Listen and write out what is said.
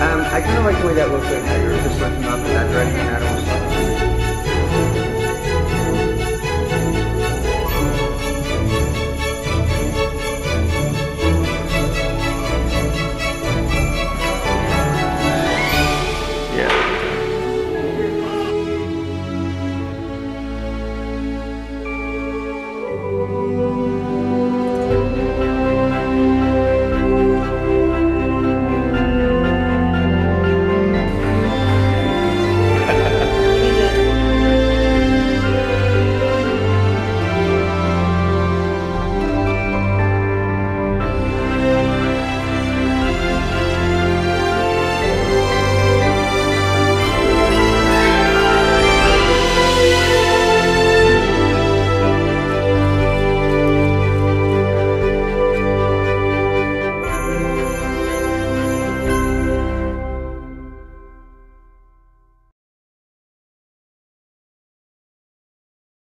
Um, I kind of like the way that looks Like now. You're just looking up in that direction. I don't